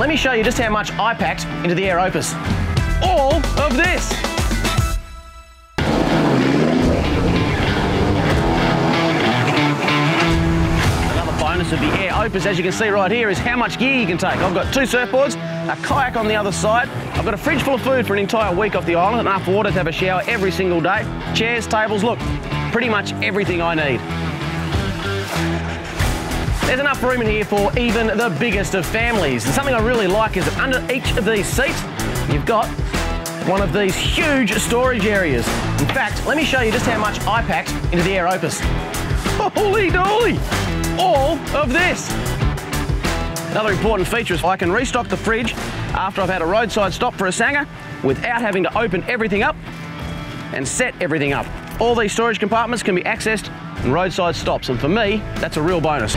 let me show you just how much I packed into the Air Opus. All of this. Another bonus of the Air Opus, as you can see right here, is how much gear you can take. I've got two surfboards, a kayak on the other side. I've got a fridge full of food for an entire week off the island, enough water to have a shower every single day. Chairs, tables, look, pretty much everything I need. There's enough room in here for even the biggest of families. And something I really like is that under each of these seats, you've got one of these huge storage areas. In fact, let me show you just how much I packed into the Air Opus. Holy dolly! All of this. Another important feature is I can restock the fridge after I've had a roadside stop for a sanger without having to open everything up and set everything up. All these storage compartments can be accessed in roadside stops, and for me, that's a real bonus.